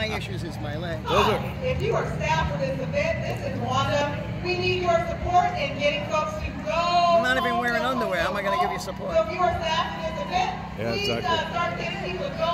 my issues is my leg. Those are If you are staff for this event, this is Wanda. We need your support in getting folks to go. I'm not even wearing underwear. How am I gonna give you support? So if you are staff for this event, Yeah, please uh, exactly. uh, start getting people to go.